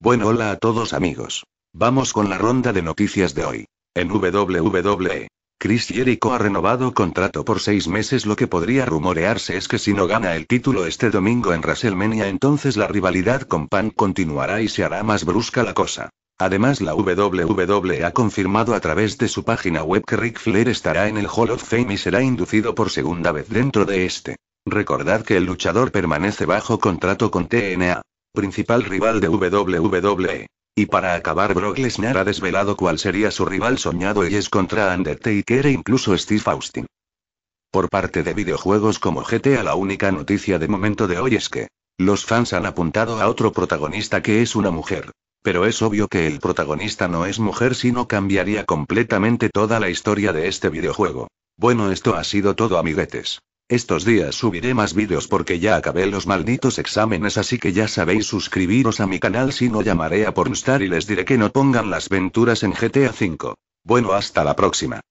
Bueno, hola a todos amigos. Vamos con la ronda de noticias de hoy. En WWE, Chris Jericho ha renovado contrato por seis meses. Lo que podría rumorearse es que si no gana el título este domingo en WrestleMania, entonces la rivalidad con Punk continuará y se hará más brusca la cosa. Además, la WWE ha confirmado a través de su página web que Ric Flair estará en el Hall of Fame y será inducido por segunda vez dentro de este. Recordad que el luchador permanece bajo contrato con TNA, principal rival de WWE. Y para acabar Brock Lesnar ha desvelado cuál sería su rival soñado y es contra Undertaker e incluso Steve Austin. Por parte de videojuegos como GTA la única noticia de momento de hoy es que los fans han apuntado a otro protagonista que es una mujer. Pero es obvio que el protagonista no es mujer sino cambiaría completamente toda la historia de este videojuego. Bueno esto ha sido todo amiguetes. Estos días subiré más vídeos porque ya acabé los malditos exámenes así que ya sabéis suscribiros a mi canal si no llamaré a Pornstar y les diré que no pongan las venturas en GTA V. Bueno hasta la próxima.